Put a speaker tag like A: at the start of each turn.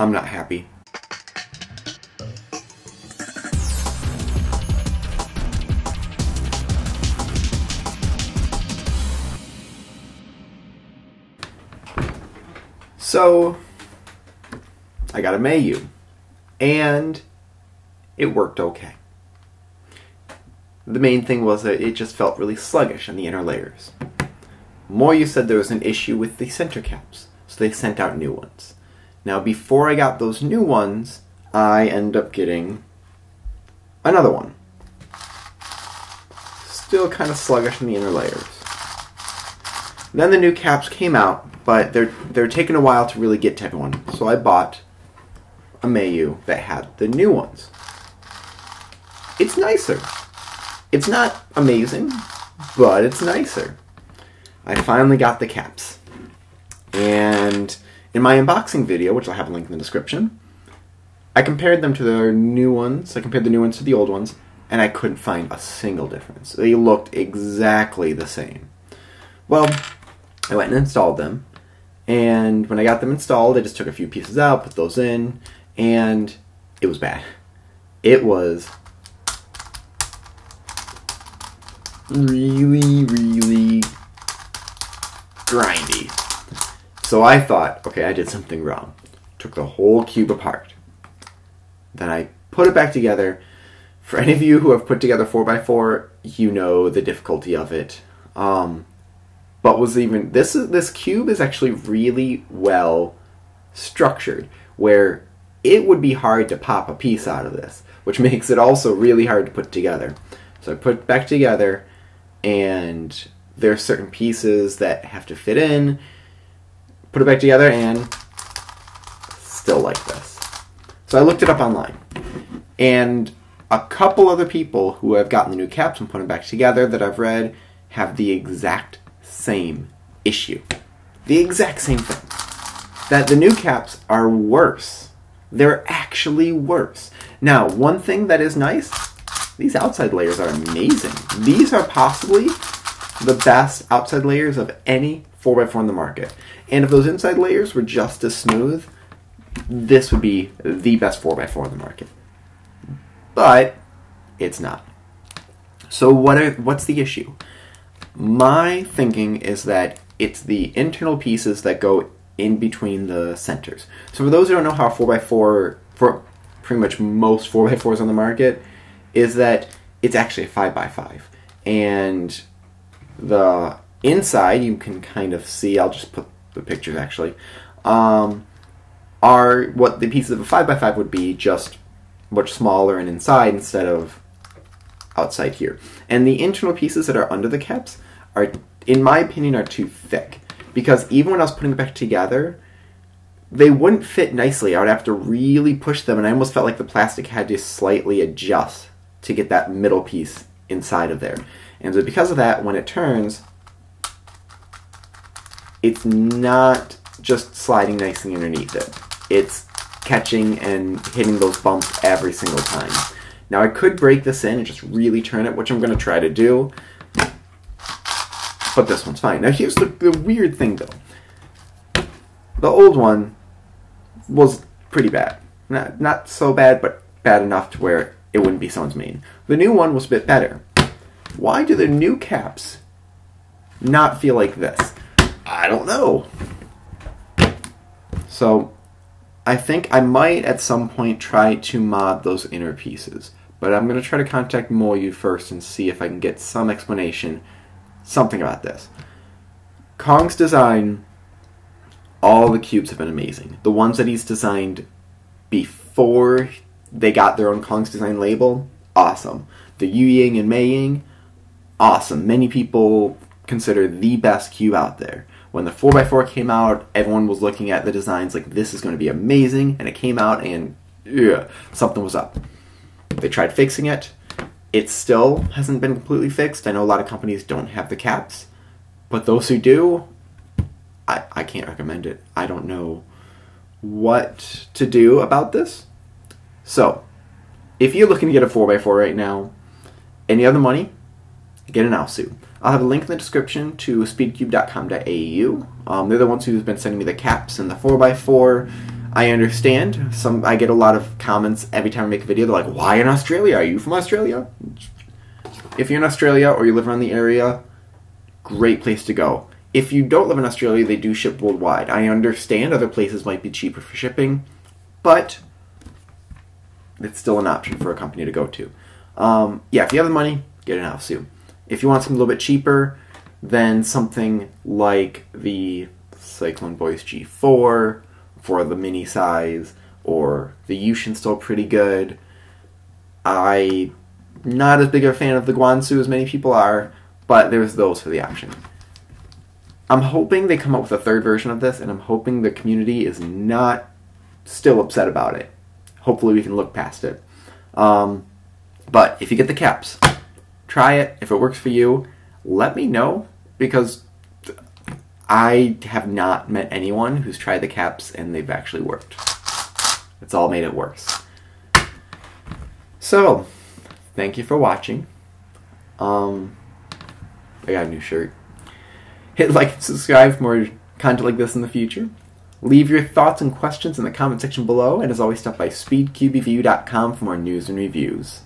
A: I'm not happy. So, I got a MeiYu, and it worked okay. The main thing was that it just felt really sluggish on the inner layers. Moyu said there was an issue with the center caps, so they sent out new ones. Now, before I got those new ones, I end up getting another one. Still kind of sluggish in the inner layers. Then the new caps came out, but they're they're taking a while to really get to everyone. So I bought a MeiYu that had the new ones. It's nicer. It's not amazing, but it's nicer. I finally got the caps. And in my unboxing video, which I'll have a link in the description, I compared them to the new ones. I compared the new ones to the old ones, and I couldn't find a single difference. They looked exactly the same. Well, I went and installed them, and when I got them installed, I just took a few pieces out, put those in, and it was bad. It was really, really grindy. So I thought, okay, I did something wrong. Took the whole cube apart. Then I put it back together. For any of you who have put together 4x4, you know the difficulty of it. Um, but was even this is this cube is actually really well structured where it would be hard to pop a piece out of this, which makes it also really hard to put together. So I put it back together and there are certain pieces that have to fit in. Put it back together and still like this. So I looked it up online. And a couple other people who have gotten the new caps and put them back together that I've read have the exact same issue. The exact same thing. That the new caps are worse. They're actually worse. Now, one thing that is nice, these outside layers are amazing. These are possibly the best outside layers of any 4x4 in the market. And if those inside layers were just as smooth, this would be the best 4x4 in the market. But it's not. So what are, what's the issue? My thinking is that it's the internal pieces that go in between the centers. So for those who don't know how 4x4, for pretty much most 4x4s on the market, is that it's actually a 5x5. And the inside, you can kind of see, I'll just put the pictures actually, um, are what the pieces of a 5x5 would be, just much smaller and inside instead of outside here. And the internal pieces that are under the caps are, in my opinion, are too thick. Because even when I was putting it back together, they wouldn't fit nicely. I would have to really push them, and I almost felt like the plastic had to slightly adjust to get that middle piece inside of there. And so because of that, when it turns, it's not just sliding nicely underneath it. It's catching and hitting those bumps every single time. Now I could break this in and just really turn it, which I'm going to try to do. But this one's fine. Now here's the, the weird thing though. The old one was pretty bad. Not, not so bad, but bad enough to where it wouldn't be someone's main. The new one was a bit better. Why do the new caps not feel like this? I don't know. So, I think I might at some point try to mod those inner pieces. But I'm going to try to contact Moyu first and see if I can get some explanation, something about this. Cong's design, all the cubes have been amazing. The ones that he's designed before they got their own Cong's design label, awesome. The Yu Ying and Mei Ying, awesome. Many people consider the best cube out there. When the 4x4 came out, everyone was looking at the designs like this is going to be amazing, and it came out and ugh, something was up. They tried fixing it. It still hasn't been completely fixed. I know a lot of companies don't have the caps, but those who do, I, I can't recommend it. I don't know what to do about this. So, if you're looking to get a 4x4 right now, any other money, get an AoSu. I'll have a link in the description to speedcube.com.au. Um, they're the ones who've been sending me the caps and the 4x4. I understand. Some I get a lot of comments every time I make a video. They're like, "Why in Australia? Are you from Australia?" If you're in Australia or you live around the area, great place to go. If you don't live in Australia, they do ship worldwide. I understand other places might be cheaper for shipping, but it's still an option for a company to go to. Um, yeah, if you have the money, get an AoSu. If you want something a little bit cheaper, then something like the Cyclone Boys G4 for the mini size, or the YuXin still pretty good. I'm not as big a fan of the Guansu as many people are, but there's those for the option. I'm hoping they come up with a third version of this, and I'm hoping the community is not still upset about it. Hopefully, we can look past it. Um, but if you get the caps, try it. If it works for you, let me know because I have not met anyone who's tried the caps and they've actually worked. It's all made it worse. So, thank you for watching. Um, I got a new shirt. Hit like and subscribe for more content like this in the future. Leave your thoughts and questions in the comment section below, and as always, stop by speedcubereview.com for more news and reviews.